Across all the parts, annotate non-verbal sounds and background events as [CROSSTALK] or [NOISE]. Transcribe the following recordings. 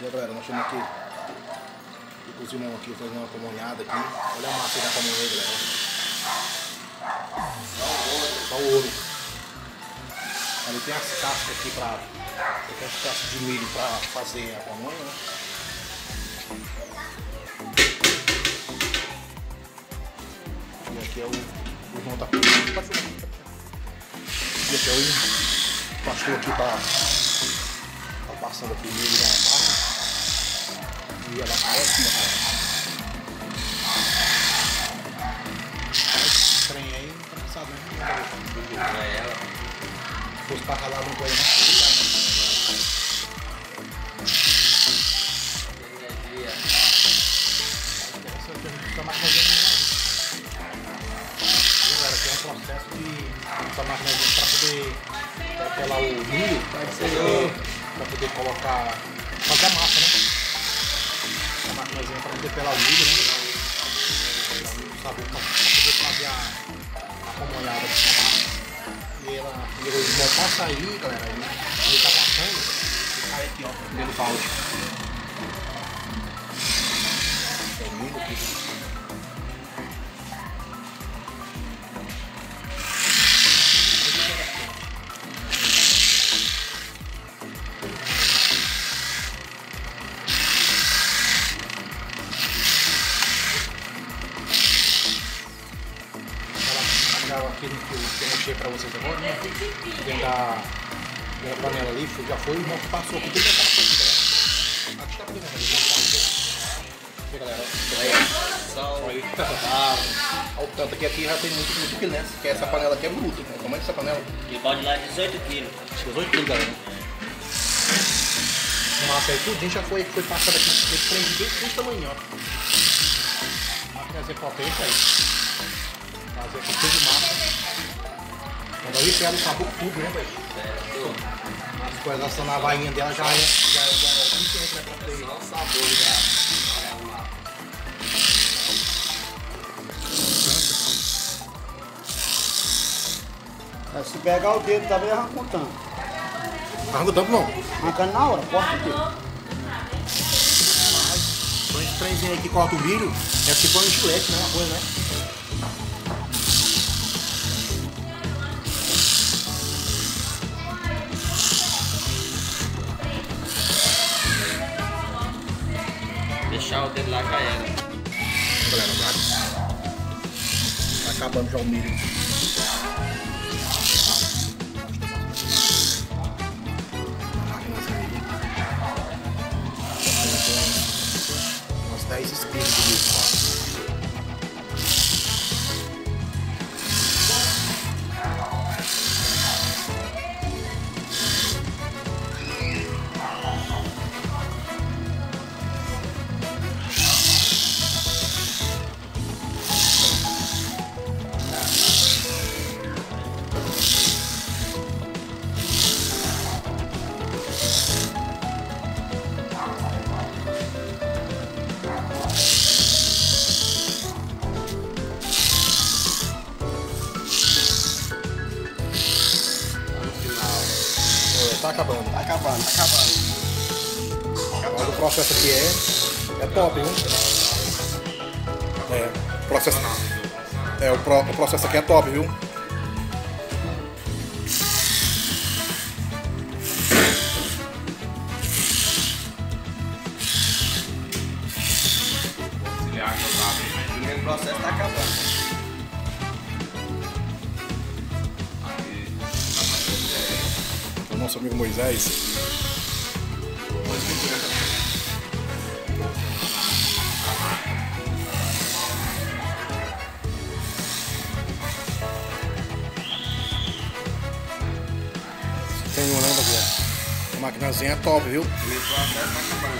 Aí, galera, nós estamos aqui. Cozinhamos aqui, fazendo uma pamonhada aqui. Olha a massa da aí, galera. Só o ouro. Ali tem as cascas aqui pra. Tem as cascas de milho pra fazer a pamonha, né? E aqui é o, o irmão da. E aqui é o pastor aqui pra. Tá passando aqui milho na massa. E ela tá ótima, cara. Trem aí não tá né? É ela. Se fosse pra ralar no banho, Energia. Ele não passa aí, galera, aí, ele tá passando, cai aqui, ó, dentro do balde. É o milho aqui. Foi- o que passou aqui. Deixa eu aqui, tá podendo tá? Aqui, galera. Só Olha o tanto aqui, aqui já tem muito, muito quilo, né? Que essa panela aqui é bruta. né? O tamanho dessa panela, E pode lá 18 quilos. acho que 18 quilos, galera. Massa aí, tudinho já foi, foi passado aqui nesse trem de desse tamanho, ó. Máquina ser potente aí. Fazer aqui tudo massa. Quando eu pega o sabor tudo, né. As coisas essa navainha dela já é, já, é- o né. Só o sabor já. É, Se pegar o dedo também arranca um tanto. Arranca tanto não. Arrancando na hora, corta o dedo. Põe esse trenzinho aí que corta o milho, é tipo um gilete, né? Uma coisa, né? O lá já era. Galera, vai. Tá acabando já o milho. Umas 10 espigas de milho processo aqui é, é top, viu? É, processo, é, o, pro- o processo aqui é top, viu? O processo acabando. Nosso amigo Moisés. Maquinazinha é top, viu? O.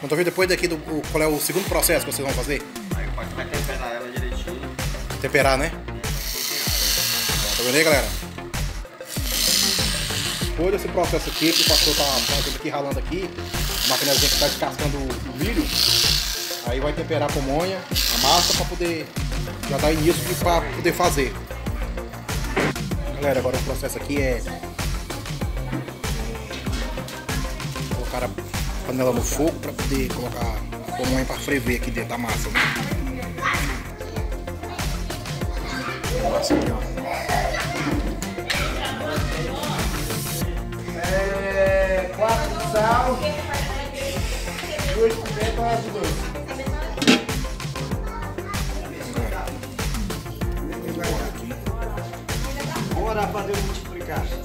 Vamos ver depois daqui do, o- qual é o segundo processo que vocês vão fazer. Aí pode vai temperar ela direitinho. Temperar, né? Tá vendo aí, galera? Depois desse processo aqui, que o pastor tá fazendo aqui, ralando aqui, a maquinazinha que tá descascando o o milho, aí vai temperar a pamonha, a massa, pra poder já dá início para poder fazer. Galera, agora o processo aqui é, é colocar a panela no fogo para poder colocar a pamonha para frever aqui dentro da massa, né? É, quatro sal, duas pimentas Bora fazer multiplicar.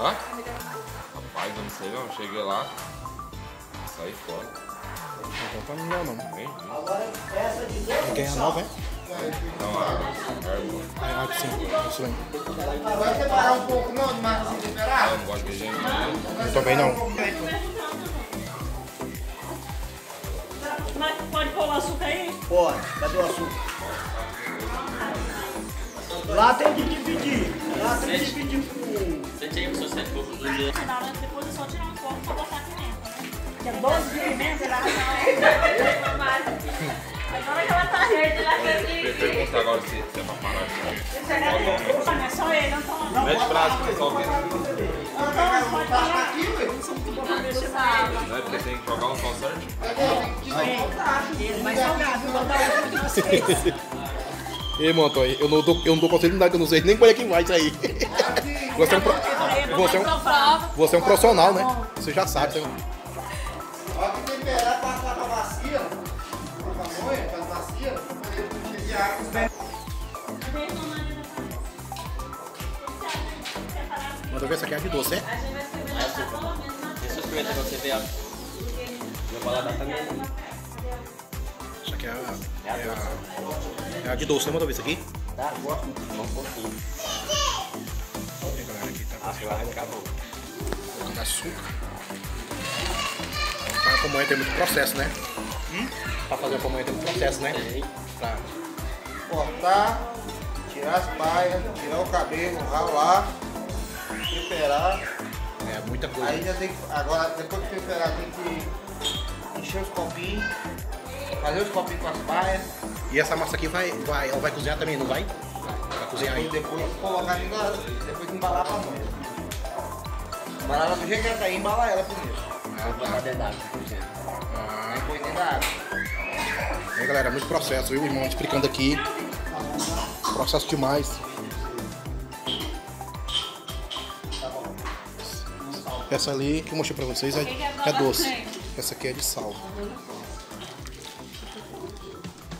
Hã? Rapaz, eu não sei não. Cheguei lá. Saí fora. Não tá melhor não. Nem vi. Agora essa de dois Quem é a nova, hein? Não, a a irmã. Ah, sim, isso aí. Vai separar um pouco não de massa sem temperar? Ela não gosta de gente. Eu também não. Mas pode pôr o açúcar aí? Pode, cadê o açúcar? Lá tem que dividir. Lá tem que dividir. Sente aí o seu sete pouco do dia. Não, né? Depois é só tirar um pouco pra botar pimenta, né? Que é 12 de pimenta, ela Agora que ela tá verde, ela quer Pergunta agora se é pra parar é só ele, não tá Mete o braço, pessoal. Não, pode parar. Não são muito bons pra mexer na. Não é porque tem que jogar um só certo? Ele vai salgar, vou botar o de vocês. Ei, mano, Antônio, eu não dou, eu não dou conselho de nada, que eu não sei nem como é que vai isso [LAUGHS] aí. Você é um, pro- você é um, você é um profissional, né? Você já sabe. Você... Ó, que temperar, passar pra bacia. Pra pamonha, pra bacia. Pra poder encher de água. Manda ver, essa aqui é a de doce, é? Deixa eu experimentar pra você ver a. Meu paladar tá meio. Essa aqui é a, é a, é a de doce, né? Manda ver isso aqui. Tá, gosto. Um pouquinho. Colocando açúcar. Pra pamonha tem muito processo, né? Pra fazer a pamonha tem muito processo, né? Tem. Pra... Cortar, tirar as paias, tirar o cabelo, ralar, temperar. É muita coisa. Aí já tem que. Agora, depois de temperar, tem que encher os copinhos, fazer os copinhos com as paias. E essa massa aqui vai, vai, ela vai cozinhar também, não vai? Vai cozinhar E aí. depois colocar em embalar, depois de embalar pra mãe. Ela do jeito que ela tá aí, embalar ela primeiro. Vou botar dentro d'água, por exemplo. Ah, Aí põe dentro da água. aí, galera, muito processo, viu? O irmão explicando aqui. Processo demais. Essa ali que eu mostrei pra vocês é, é doce. Essa aqui é de sal.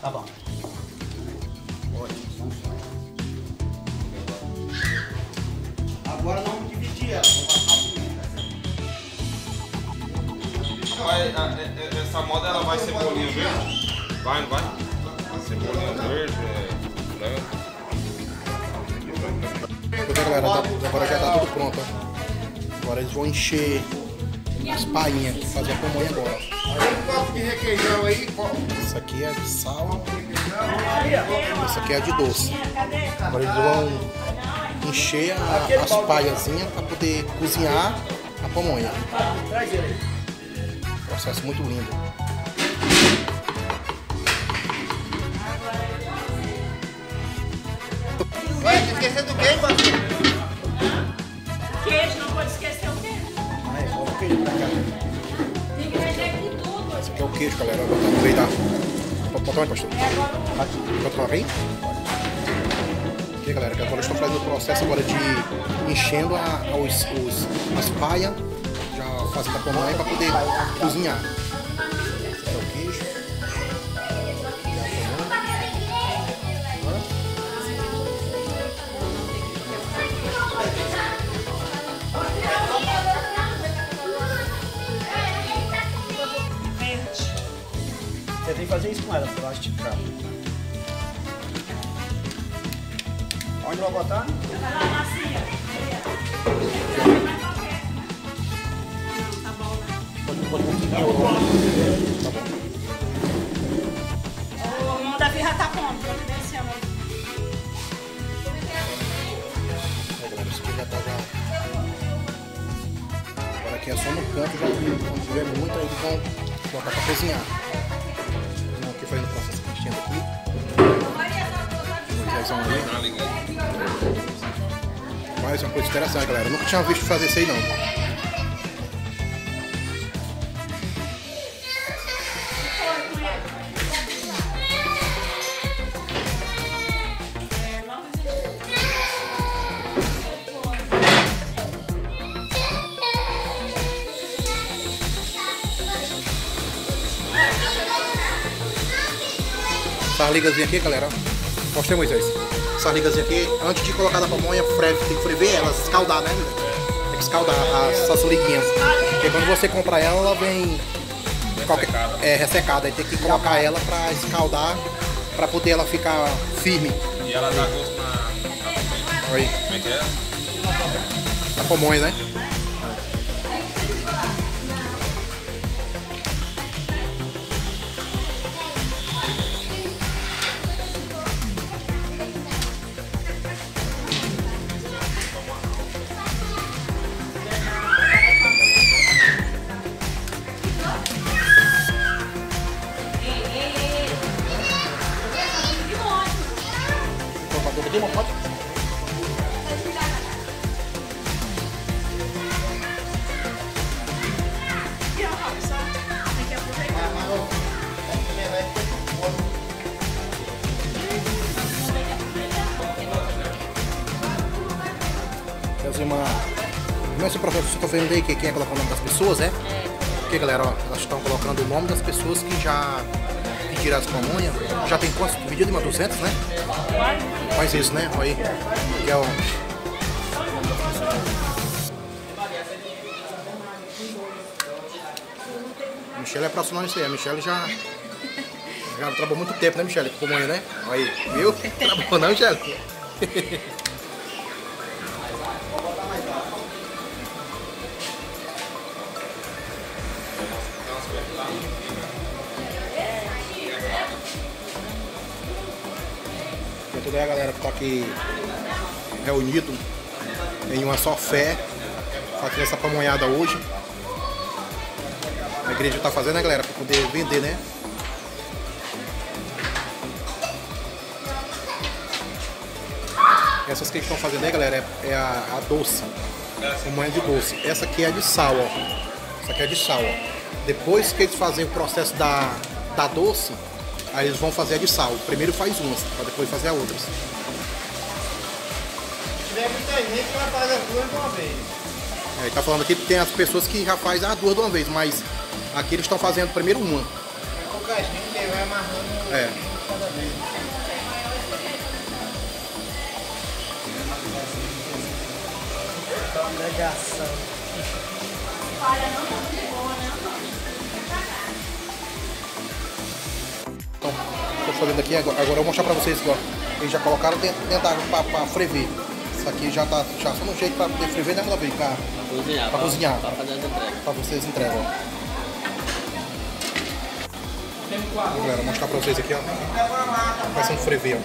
Tá bom. Agora vamos dividir ela. Vai, a- é- é- essa moda ela vai cebolinha verde? Vai, não vai? Cebolinha verde, é, branco. Pois é, galera, tá- agora já tá tudo pronto. ó. Agora eles vão encher as painhas, fazer a pamonha agora. ó. Olha copo de requeijão aí, copo Essa aqui é de sal, essa aqui é de doce. Agora eles vão encher a- as paiazinhas para poder cozinhar a pamonha. Traz ele. Processo muito lindo. Tá esquecendo do quê, parceiro? Queijo, não pode esquecer o queijo. Aí, bota o queijo pra cá. Tem que vender com tudo. Esse aqui é o queijo, galera. Vou botar no meio da. Pode botar onde, pastor? Aqui. Pode tomar bem? Aqui, galera, que agora estão fazendo o processo agora de enchendo a, os, os, as paias, já fazendo a pamonha para poder cozinhar. Esse aqui é o queijo. Você tem que fazer isso com ela, pra ela esticar. Onde vai botar? O irmão da já tá já. Agora aqui é só no canto, já quando tiver muito aí vão botar pra cozinhar. Então, aqui fazendo o processo que enchendo aqui. Mais uma coisa interessante, galera. Eu nunca tinha visto fazer isso aí não. Essas ligazinhas aqui, galera. Mostrei, Moisés. Essas ligazinhas aqui, antes de colocar na pamonha, freve, tem que frever elas, escaldar, né? Tem que escaldar as- essas liguinhas. Porque quando você compra ela, ela vem qualquer- Ressecada. é ressecada. Aí tem que colocar ela pra escaldar, pra poder ela ficar firme. E ela dá gosto na, na. Aí, Como é que é? na pamonha, né? Que quem é colocar o nome das pessoas, é? Porque, galera, ó, elas estão colocando o nome das pessoas que já pediram as pamonhas. Já tem quantos? Pedido de uma 200, né? Faz isso, né? Olha aí. Que é o. Michelle é profissional nisso aí. A Michelle já. Já trabalhou muito tempo, né, Michelle? Com pamonha, né? Aí, viu? Trabalhou não, Michelle? [LAUGHS] Tem toda a galera que está aqui reunido em uma só fé, fazendo essa pamonhada hoje. A igreja está fazendo, né, galera, para poder vender, né? Essas que estão fazendo aí, galera, é, é a, a doce, pamonha de doce. Essa aqui é de sal, ó. Essa aqui é de sal, ó. Depois que eles fazem o processo da, da doce, aí eles vão fazer a de sal. Primeiro faz umas, para depois fazer a outras. Se tiver muita gente, vai fazer as duas de uma vez. É, ele tá falando aqui que tem as pessoas que já faz as duas de uma vez, mas aqui eles estão fazendo primeiro uma. É pouca gente, aí vai amarrando É. cada vez. Negação. Então, tô fazendo aqui agora, agora eu vou mostrar pra vocês ó. Eles já colocaram dentro, dentro da água pra, pra frever. Isso aqui já tá já só no jeito pra poder frever, né, Flavio? Pra, Cozinhar. Pra cozinhar. Pra fazer as entregas. pra vocês entregam, ó. Vou, galera, mostrar pra vocês aqui, ó. Vai ser um frever, ó.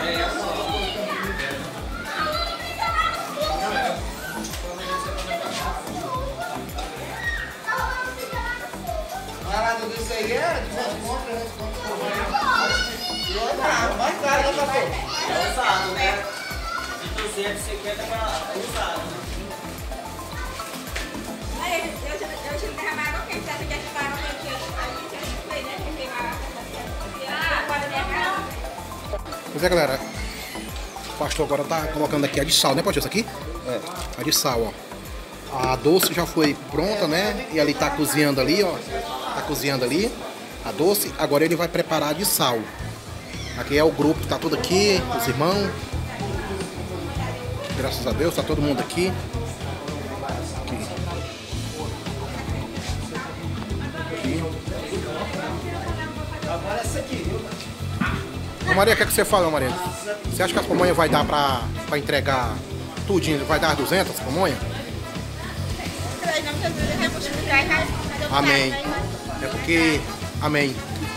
Aí Isso aí é de resposta, de Ah, mais caro, né, pastor? É usado, né? De 250 pra né? lá, é usado. Olha, eu tinha derramado água quente, essa aqui é de água Pois é, galera. O pastor agora tá colocando aqui a de sal, né, pastor? Isso aqui? É. A de sal, ó. A doce já foi pronta, né? E ali tá cozinhando ali, ó. Tá cozinhando ali a doce. Agora ele vai preparar de sal. Aqui é o grupo, tá tudo aqui, os irmãos. Graças a Deus, tá todo mundo aqui. Aqui. Aqui. Maria, o que, é que você fala, Maria? Você acha que as pamonhas vai dar pra, pra entregar tudinho? Vai dar 200 pamonhas? Amém. É porque. Amém.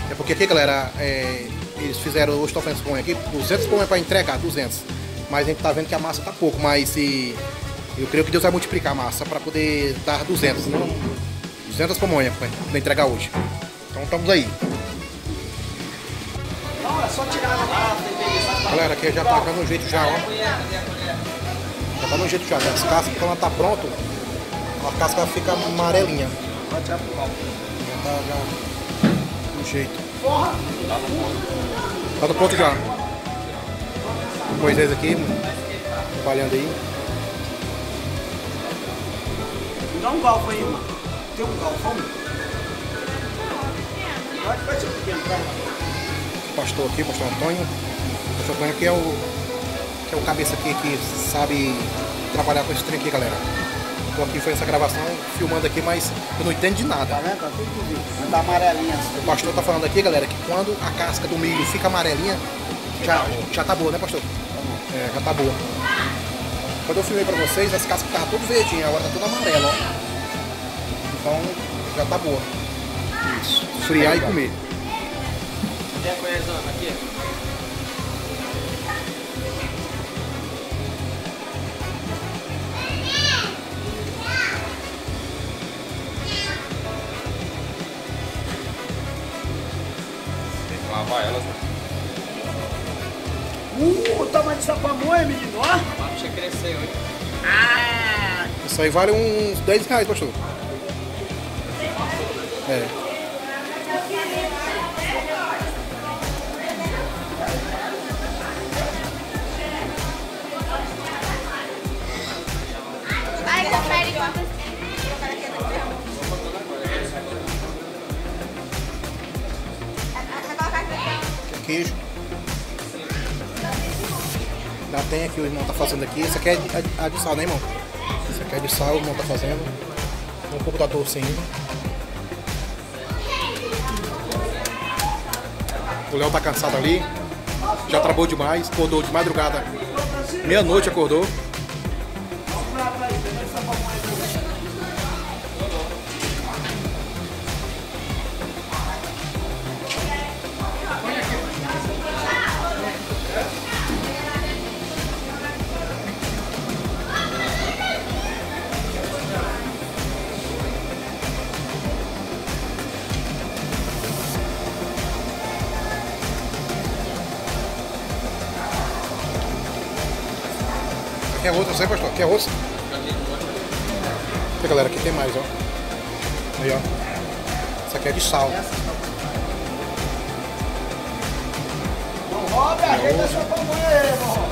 É porque aqui, galera, é, eles fizeram estão fazendo pamonha aqui, 200 pamonhas para entregar, 200. Mas a gente tá vendo que a massa tá pouco, mas. Eu creio que Deus vai multiplicar a massa para poder dar 200, não? 200 pamonhas para entregar hoje. Então estamos aí. É Galera, aqui já tá dando um jeito já, ó. Já tá no jeito já. As cascas, quando ela tá pronto, a casca fica amarelinha. Pode tirar tá já no jeito. Tá no ponto já. Moisés aqui, trabalhando aí. Me dá um galfo aí, mano. Tem um galfão? Pode, pode ser pequeno, vai. O pastor aqui, o pastor Antônio. O pastor Antônio que é o, que é o cabeça aqui que sabe trabalhar com esse trem aqui, galera. Aqui fazendo essa gravação, filmando aqui, mas eu não entendo de nada. Tá vendo? Tá tudo tá amarelinha. O pastor tá falando aqui, galera, que quando a casca do milho fica amarelinha, já, já tá boa, né, pastor? É, já tá boa. Quando eu filmei pra vocês, as cascas estavam tudo verdinhas, agora tá tudo amarelo, ó. Então, já tá boa. Isso. Friar e comer. Tem a coesão aqui? Lavar elas, né? Uh, o tamanho dessa pamonha, menino, ó. A bicha cresceu, hein? Ah! Isso aí vale uns 10 reais, pastor. É. Tem aqui, o irmão tá fazendo aqui. Isso aqui é de, é de sal, né, irmão? Isso aqui é de sal, o irmão tá fazendo. Um pouco da ainda. O Léo tá cansado ali. Já trabalhou demais, acordou de madrugada. Meia-noite acordou. Quer outro, você, pastor? Quer outro? Aqui, galera, aqui tem mais, ó. Aí, ó. Isso aqui é de sal. Não roube a gente dessa pamonha aí, irmão.